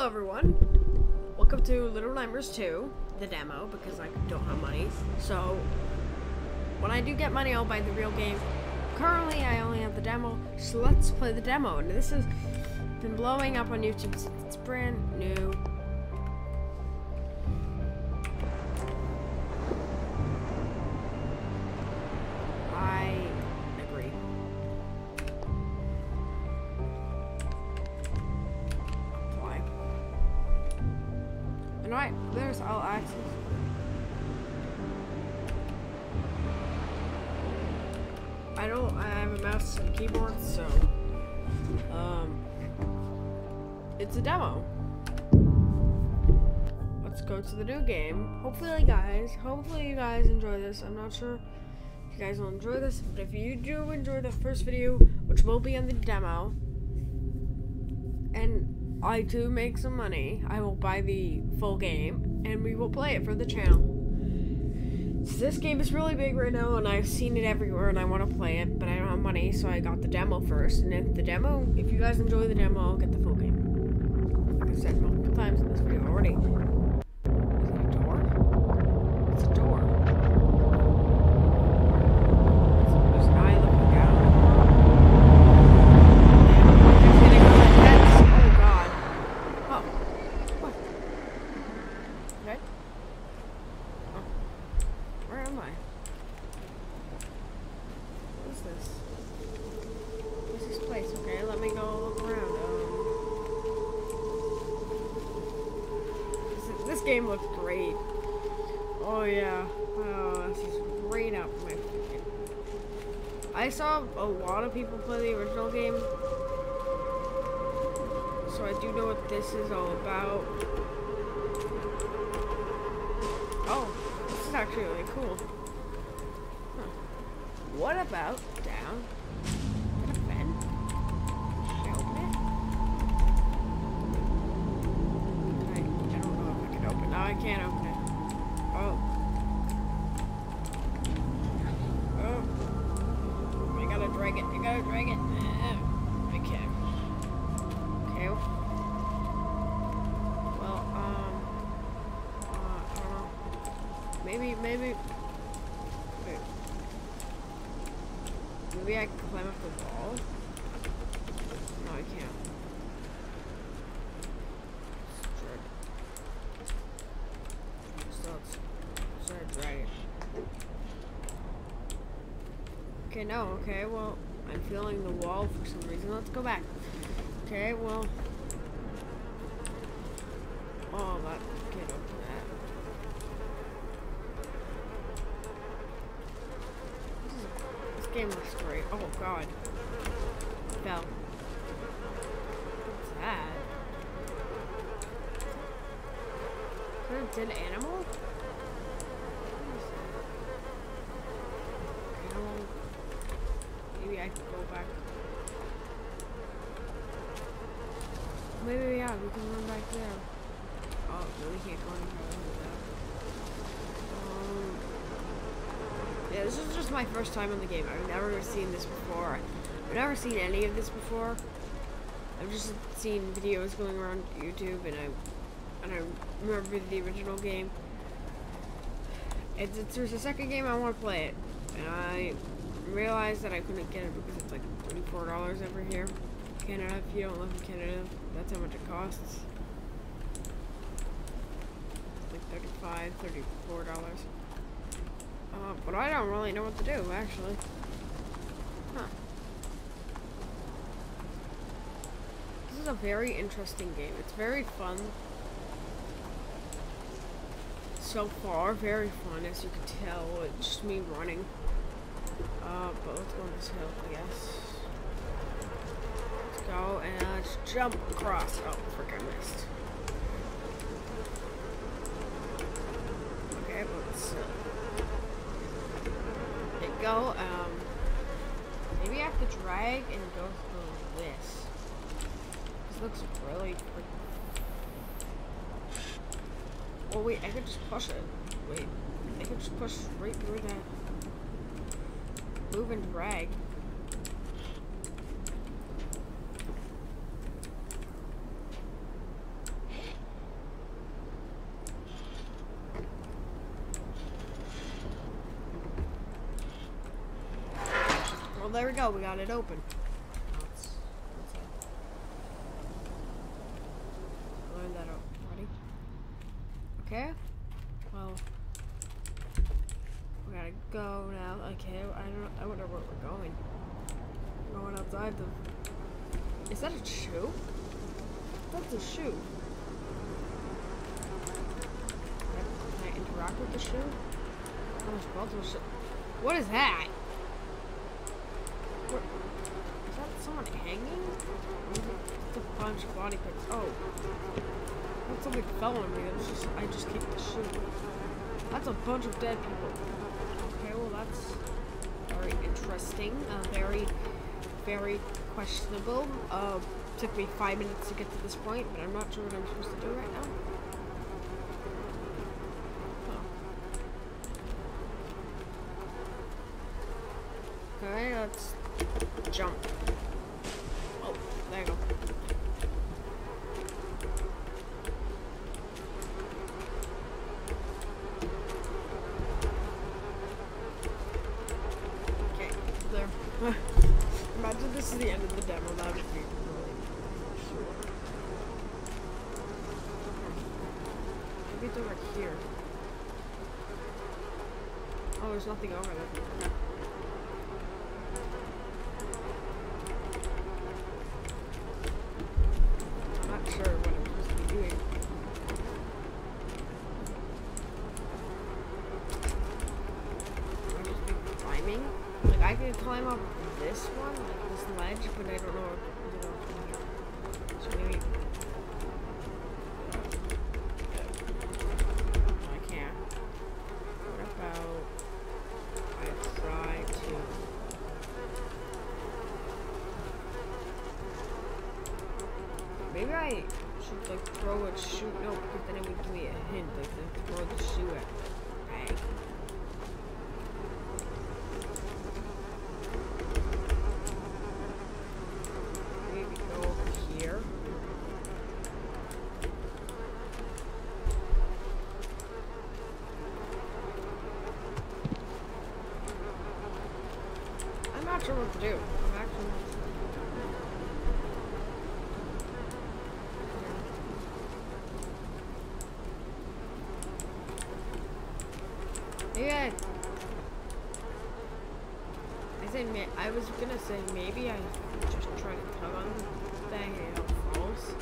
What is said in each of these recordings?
Hello everyone, welcome to Little Nightmares 2, the demo, because I don't have money. So, when I do get money, I'll buy the real game. Currently, I only have the demo, so let's play the demo. And this has been blowing up on YouTube since it's brand new. A demo. Let's go to the new game. Hopefully guys, hopefully you guys enjoy this. I'm not sure if you guys will enjoy this, but if you do enjoy the first video, which will be in the demo, and I do make some money, I will buy the full game and we will play it for the channel. So this game is really big right now and I've seen it everywhere and I want to play it, but I don't have money, so I got the demo first. And if the demo, if you guys enjoy the demo, I'll get the full game. Like I said multiple times in this video already. Is that a door? It's a door. There's an eye looking down. And it's gonna go like that. Oh god. Oh. What? Okay. Oh. Where am I? What is this? What's this place? Okay, let me go look around. Um, this, this game looks great. Oh yeah. Oh, this is great out for my freaking. I saw a lot of people play the original game. So I do know what this is all about. Oh, this is actually really cool. Huh. What about down? I can't open? No, okay, well, I'm feeling the wall for some reason. Let's go back. Okay, well. Oh, that can't open that. This, is, this game looks great. Oh god. Fell. What's that? Is that a dead animal? What is that? Animal. Maybe I can go back. Maybe yeah, we can run back there. Oh, we can't go any further that. Um, yeah, this is just my first time in the game. I've never seen this before. I've never seen any of this before. I've just seen videos going around YouTube, and I and I remember the original game. It's, it's there's a second game I want to play it, and I realized that I couldn't get it because it's like thirty-four dollars over here. Canada, if you don't live in Canada, that's how much it costs. Like 35 34 dollars. Uh, but I don't really know what to do, actually. Huh. This is a very interesting game. It's very fun. So far, very fun, as you can tell. It's just me running. Uh, but let's go on this hill, I guess. Let's go and let's jump across. Oh, frick, I missed. Okay, let's uh, there you go. Um, maybe I have to and go through this. This looks really freaking. Oh wait, I could just push it. Wait, I could just push right through that. Move and drag. There we go. We got it open. Okay. Well, we gotta go now. Okay. I don't. I wonder where we're going. We're going outside the. Is that a shoe? That's a shoe. Can I interact with the shoe? How much? What is that? What? Is that someone hanging? It's a bunch of body parts. Oh. That's something fell on me. Just, I just kicked the shoe. That's a bunch of dead people. Okay, well that's very interesting. Uh, very, very questionable. Uh, took me five minutes to get to this point, but I'm not sure what I'm supposed to do right now. Okay, let's jump. Oh, there you go. Okay, there. Imagine this is the end of the demo. That would be really sure. Maybe it's over here. Oh, there's nothing over there. I'm not sure what I'm supposed to be doing. I'm just be climbing. Like I can climb up this one, like this ledge, but I don't know what to do from here. So maybe I can't. What about I try to Maybe I should like throw a shoe. No, because then it would give me a hint. Like throw the shoe at bag. Maybe go over here. I'm not sure what to do. I I was gonna say maybe I just try to tug on the thing and it falls.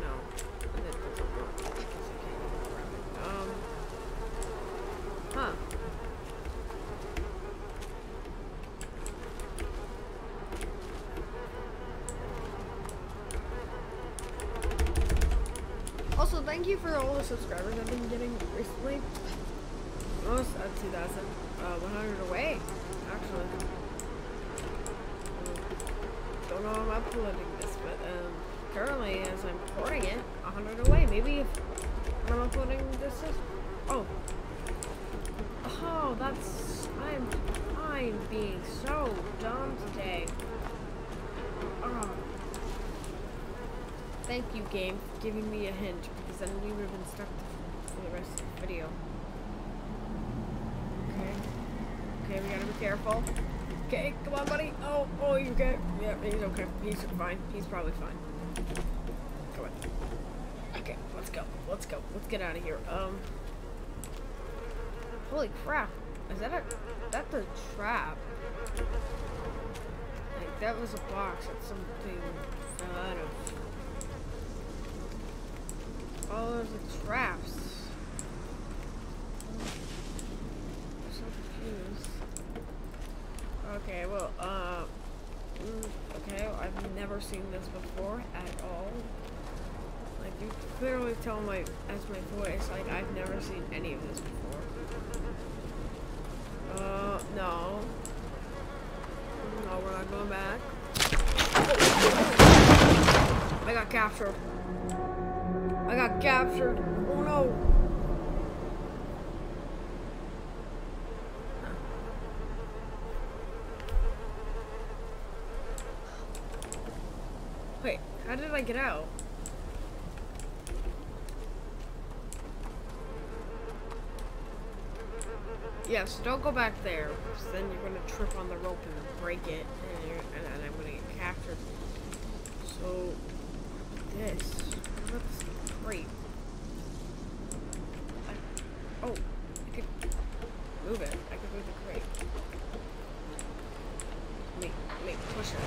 No, that doesn't work. It's okay. Grab it. Um. Huh. Also, thank you for all the subscribers I've been getting recently. Almost at 2,000. Uh, 100 away, actually. Don't know how I'm uploading this, but um, currently, as I'm recording it, 100 away. Maybe if I'm uploading this is... Oh. Oh, that's... I'm... I'm being so dumb today. Oh. Thank you, game, for giving me a hint, then we would have been stuck for the rest of the video. Okay. Okay, we gotta be careful. Okay, come on, buddy. Oh, oh, you okay? Yeah, he's okay. He's fine. He's probably fine. Come on. Okay, let's go. Let's go. Let's get out of here. Um. Holy crap. Is that a... That's a trap. Like, that was a box that something fell out of. There's the traps. I'm so confused. Okay, well, uh, mm, okay, I've never seen this before at all. Like, you clearly tell my, as my voice, like, I've never seen any of this before. Uh, no. No, we're not going back. Oh. I got captured. I got captured. Oh no. Wait, how did I get out? Yeah, so don't go back there. then you're gonna trip on the rope and break it, and, and, and I'm gonna get captured. So this. Crate? I, oh, I could move it. I could move the crate. Let me push it.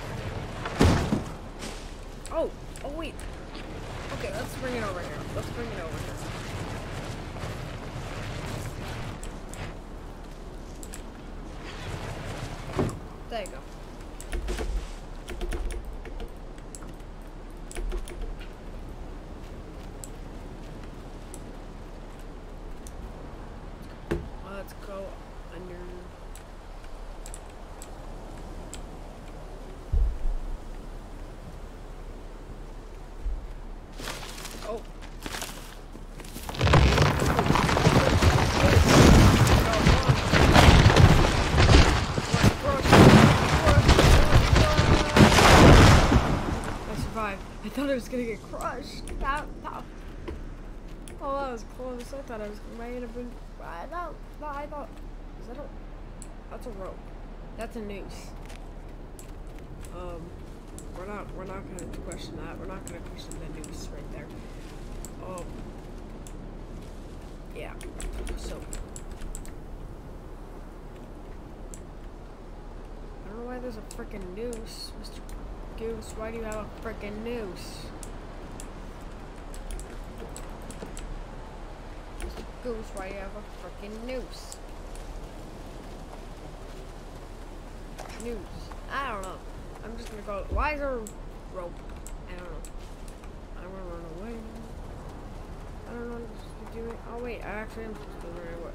Oh, oh wait. Okay, let's bring it over here. Let's bring it over here. There you go. Let's go under. Oh. I survived. I was gonna get crushed. That, that, oh, that was close. I thought I was might have been. I thought, I thought. Is that a? That's a rope. That's a noose. Um, we're not. We're not gonna question that. We're not gonna question the noose right there. Um. Yeah. So. I don't know why there's a freaking noose, Mr. Goose. Why do you have a freaking noose? Goose, why do you have a freaking noose? Noose. I don't know. I'm just gonna go. Why is there rope? I don't know. I don't wanna run away. I don't know what I'm supposed to be doing. Oh wait, I actually am supposed to run away.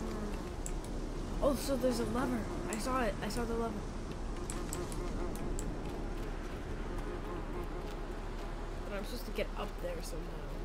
Hmm. Oh, so there's a lever. I saw it. I saw the lever. But I'm supposed to get up there somehow.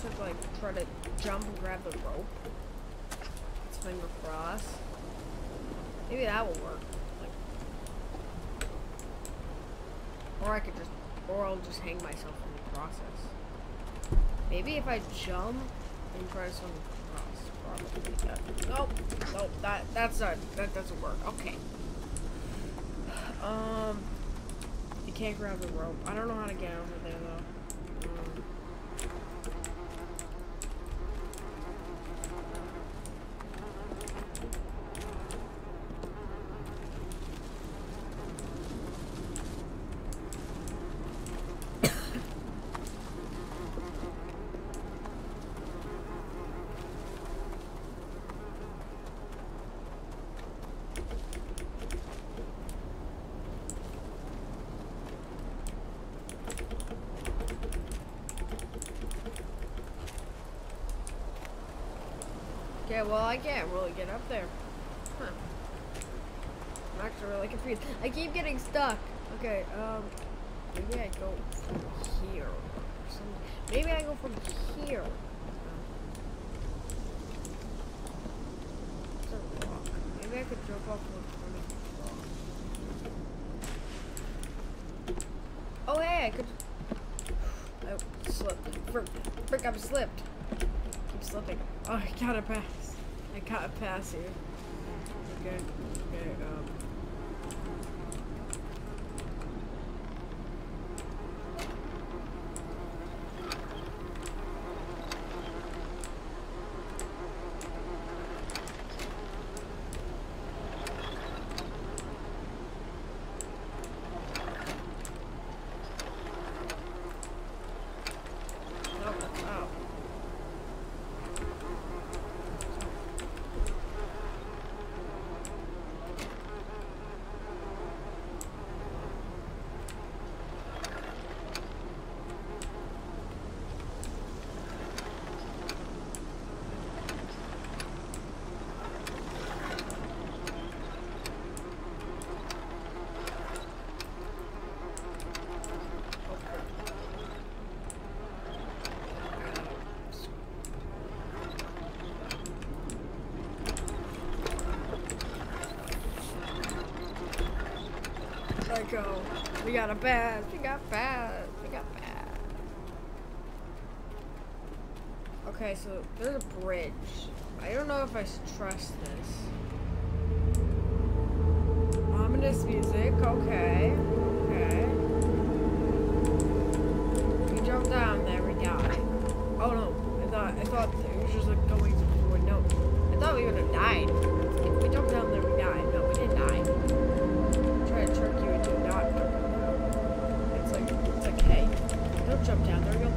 Should like try to jump and grab the rope. Swing across. Maybe that will work. Like, or I could just, or I'll just hang myself in the process. Maybe if I jump and try to swing across, probably that. Nope, nope. That that's not that doesn't work. Okay. Um, you can't grab the rope. I don't know how to get over there though. Um, Okay, well, I can't really get up there. Huh. I'm actually really confused. I keep getting stuck. Okay, um, maybe I go from here. Maybe I go from here. Maybe I could jump off. Oh, hey, I could. I slipped. Frick, frick, I'm slipped. Keep slipping. Oh, I gotta pass. I gotta pass here. Okay, okay, um. No, that's out. Go. We got a bass. We got bass. We got bass. Okay, so there's a bridge. I don't know if I trust this. Ominous music. Okay. Okay. We jump down there. We die. Oh no! I thought I thought it was just like going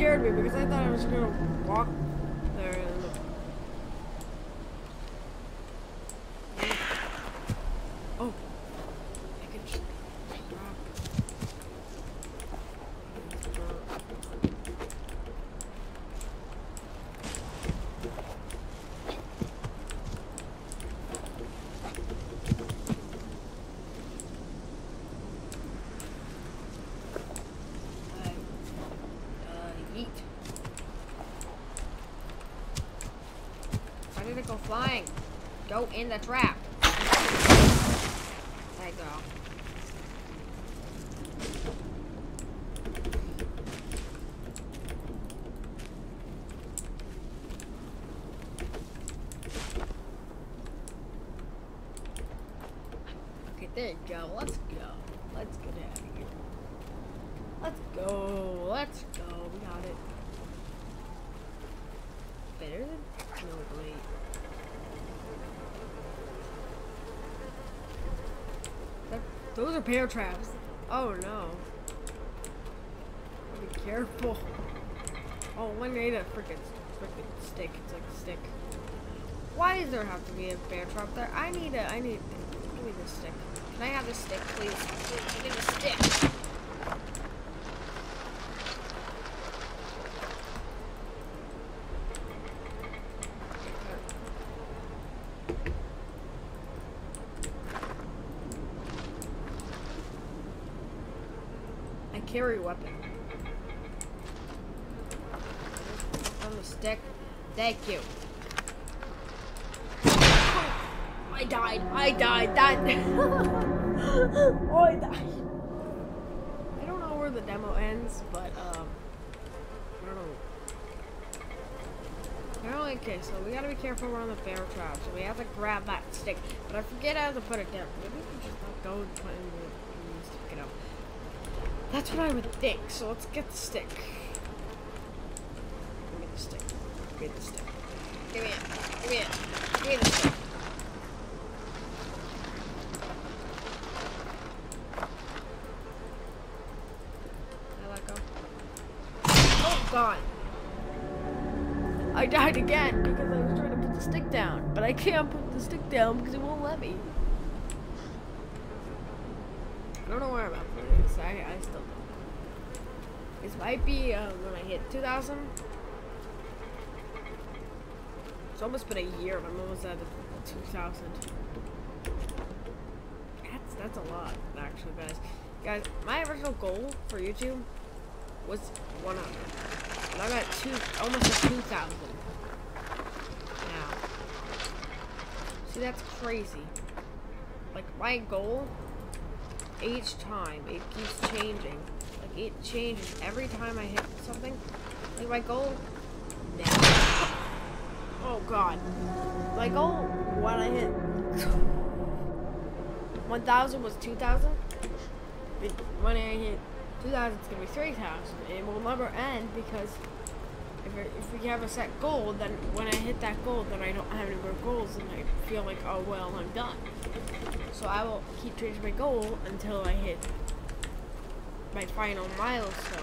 Scared me because I thought I was gonna walk there and Oh. I can just drop. Uh, uh, yeet. Why did it go flying? Go in the trap. There you go. Okay, there you go. Let's go. Let's get out of here. Let's go. Let's go. We got it. Better than no wait. That, those are bear traps. Oh no. Be careful. Oh, one made a freaking freaking stick. It's like a stick. Why does there have to be a bear trap there? I need a. I need. Give me this stick. Can I have this stick, please? Give me the stick. Carry weapon. On the stick. Thank you. I died. I died. That. oh, I died. I don't know where the demo ends, but um, I don't know. Okay, so we gotta be careful around the bear trap. So we have to grab that stick, but I forget how to put it down. Maybe we can just not go and put it in the and stick it up. That's what I would think. So let's get the stick. Give me the stick. Give me the stick. Give me it. Give me it. Give me the stick. I let go? Oh God! I died again because I was trying to put the stick down, but I can't put the stick down because it won't let me. I don't know where I'm at I, I still don't know. This might be uh, when I hit 2,000. It's almost been a year. I'm almost at 2,000. That's that's a lot, actually, guys. Guys, my original goal for YouTube was 100, and I'm at two, almost at 2,000 now. See, that's crazy. Like my goal each time it keeps changing. Like it changes every time I hit something. Like my goal now. Oh god. My goal when I hit 1000 was 2000. But When I hit 2000 it's gonna be 3000 it will never end because if, it, if we have a set goal then when I hit that goal then I don't have any more goals and I feel like oh well I'm done. So I will keep changing my goal until I hit my final milestone.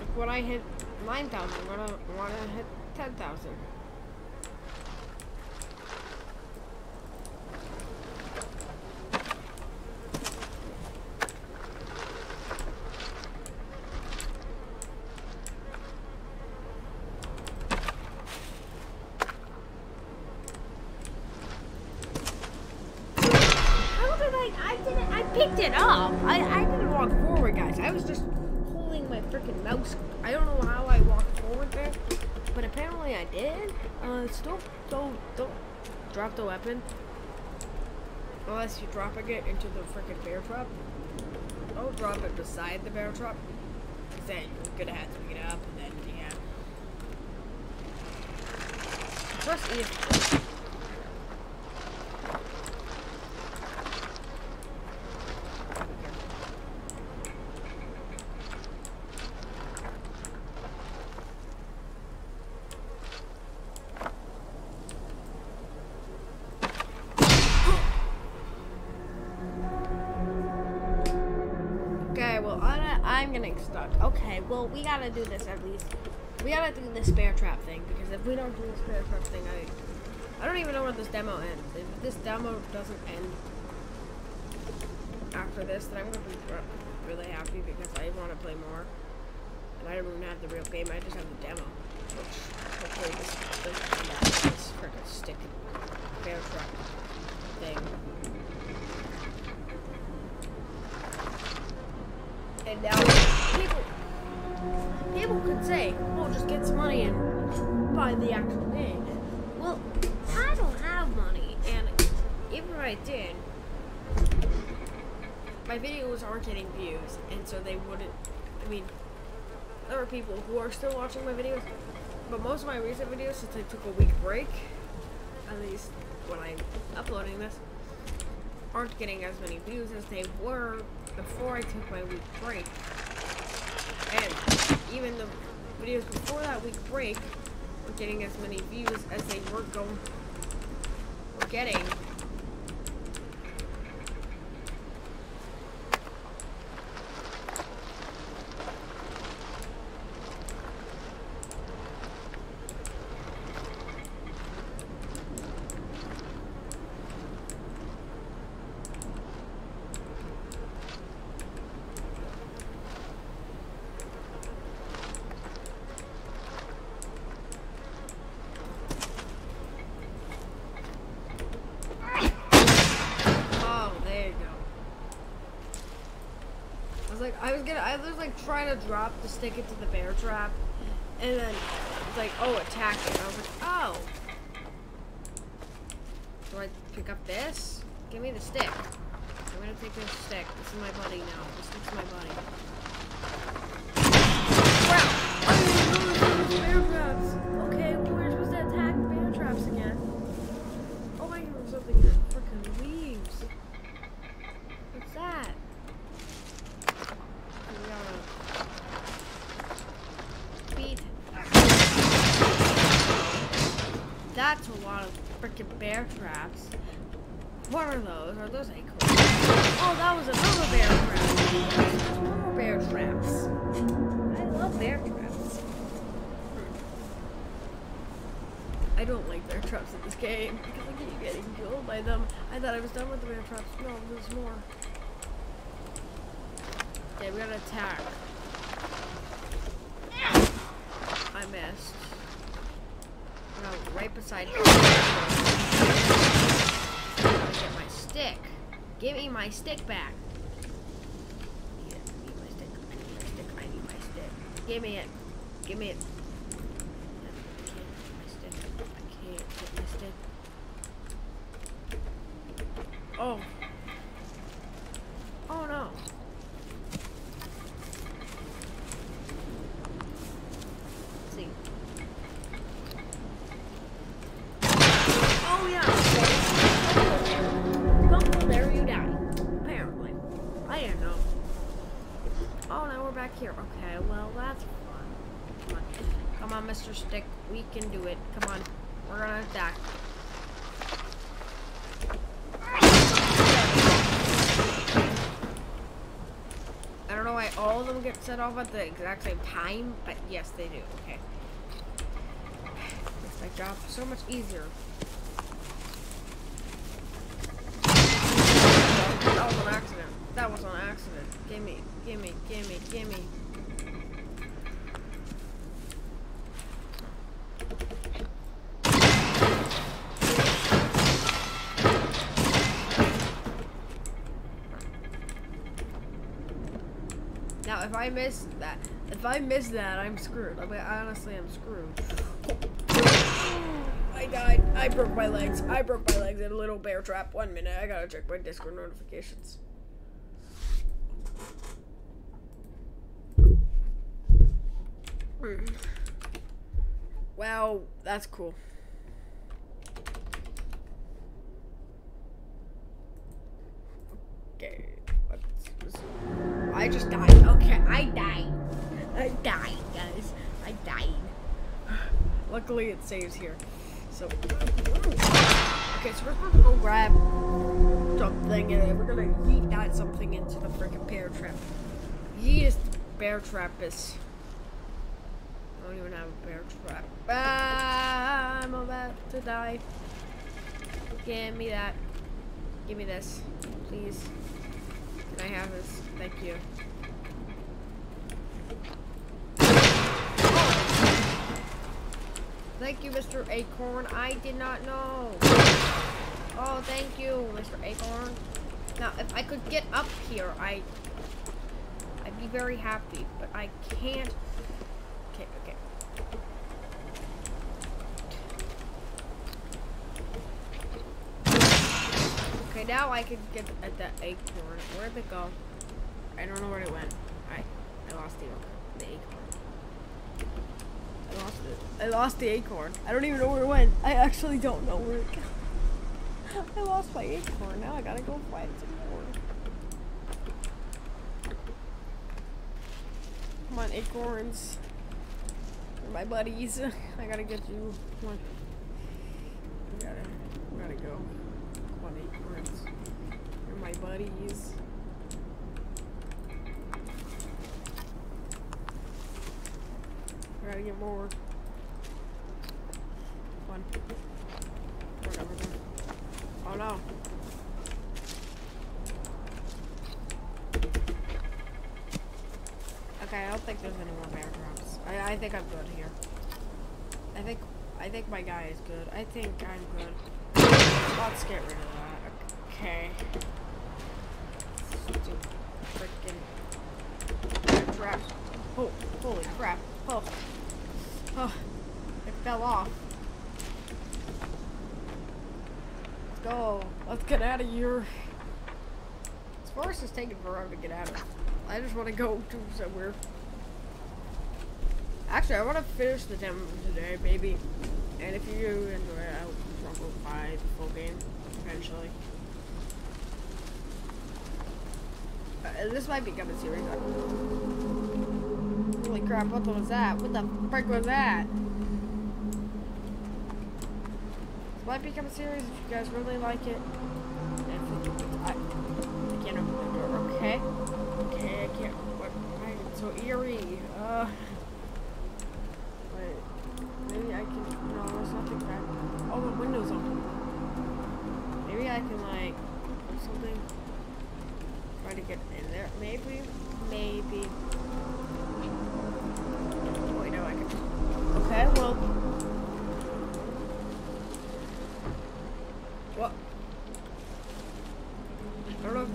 Like when I hit 9,000, I'm gonna want to hit 10,000. picked it up. I, I didn't walk forward, guys. I was just holding my freaking mouse. I don't know how I walked forward there, but apparently I did. Uh, still, don't, don't drop the weapon. Unless you're dropping it into the freaking bear trap. Don't drop it beside the bear trap. Because then you're gonna have to pick it up and then, yeah. Press E. getting stuck. Okay, well, we gotta do this at least. We gotta do this bear trap thing, because if we don't do this bear trap thing, I, I don't even know where this demo ends. If this demo doesn't end after this, then I'm gonna be really happy because I want to play more. And I don't even have the real game, I just have the demo. Which, hopefully this doesn't come back this freaking stick bear trap thing. And now people could say, "Oh, just get some money and buy the actual game." Well, I don't have money, and even if I did, my videos aren't getting views, and so they wouldn't. I mean, there are people who are still watching my videos, but most of my recent videos, since I took a week break, at least when I'm uploading this, aren't getting as many views as they were before I took my week break. And even the videos before that week break were getting as many views as they were going were getting Oh, there you go. I was like, I was I was like trying to drop the stick into the bear trap, and then it's like, oh, attack it. I was like, oh. Do I pick up this? Give me the stick. I'm gonna take this stick. This is my buddy now. This is my buddy. Oh, wow! I bear traps. Okay, well, we're supposed to attack bear traps again. Oh my god, there's something in the freaking leaves. What's that? We gotta beat. That's a lot of freaking bear traps. What are those? Are those acorns? Oh, that was another bear trap. More bear traps. I love bear traps. I don't like bear traps in this game because I keep getting killed by them. I thought I was done with the bear traps. No, there's more. Okay, we gotta attack. I missed. Right beside you. Get my stick. Give me my stick back. My stick. Give me it. Give me it. Here. Okay, well, that's fun. Come on. Come on, Mr. Stick. We can do it. Come on. We're gonna attack. I don't know why all of them get set off at the exact same time, but yes, they do. Okay. Makes my job so much easier. That was an accident. That was an accident. Gimme, gimme, gimme, gimme. Now, if I miss that, if I miss that, I'm screwed. I mean, honestly, I'm screwed. I died. I broke my legs. I broke my legs in a little bear trap. One minute. I gotta check my Discord notifications. Hmm. Wow, that's cool. Okay. What's, I just died. Okay, I died. I died, guys. I died. Luckily, it saves here. So, okay, so we're gonna go grab something and we're gonna yeet that something into the freaking bear trap. Yeet is bear trap is. I don't even have a bear trap. Ah, I'm about to die. Give me that. Give me this, please. Can I have this? Thank you. Thank you, Mr. Acorn. I did not know. Oh, thank you, Mr. Acorn. Now, if I could get up here, I, I'd be very happy, but I can't. Okay, okay. Now I can get at the acorn. Where did it go? I don't know where it went. I, I lost the, the acorn. I lost it. I lost the acorn. I don't even know where it went. I actually don't know where it went. I lost my acorn. Now I gotta go find some more. Come on, acorns. You're my buddies. I gotta get you. Come on. I gotta, I gotta go. Come on, acorns. You're my buddies. I gotta get more. One. Oh no. Okay, I don't think there's any more bear traps. I, I think I'm good here. I think I think my guy is good. I think I'm good. Let's get rid of that. Okay. Freaking trap. Oh, holy crap. Oh. Oh. It fell off. Let's go. Let's get out of here. This forest is taking forever to get out of. I just want to go to somewhere. Actually, I want to finish the demo today, maybe. And if you enjoy it, I'll probably buy the full game eventually. Uh, this might become a series. Crap, what was that? What the frick was that? This might become a series if you guys really like it. I, I can't open the door. Okay. Okay, I can't. What? Why is so eerie? Uh. Wait. Maybe I can. No, there's nothing back. Oh, the window's open. Maybe I can, like, do something. Try to get in there. Maybe. Maybe.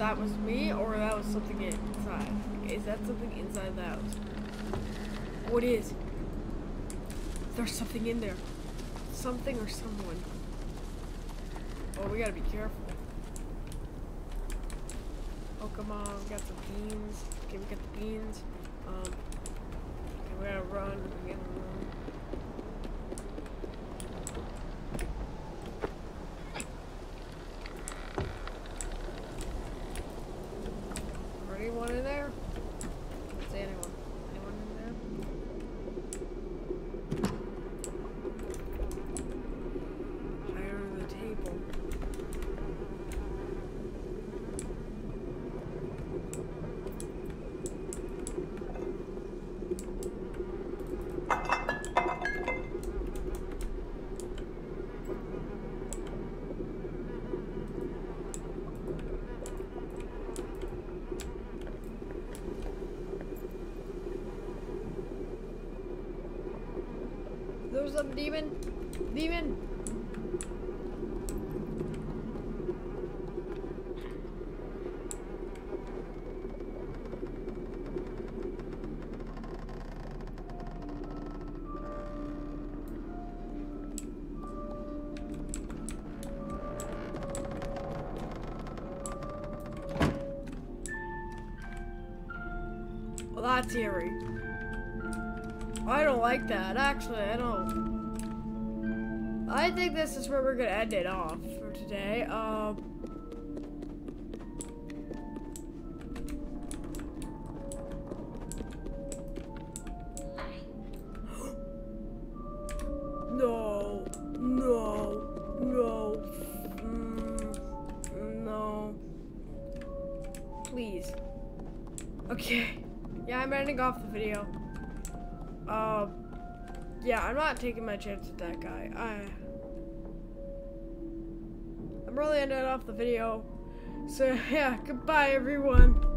That was me or that was something inside. Is that something inside the house? What is? There's something in there. Something or someone. Oh, we gotta be careful. Oh, come on. We got some beans. Okay, we got the beans. Um, okay, we gotta run. We gotta run. them, demon! Demon! Well, that's eerie. I don't like that. Actually, I don't. I think this is where we're gonna end it off for today. Um. Not taking my chance with that guy. I. I'm really ending off the video. So yeah, goodbye everyone.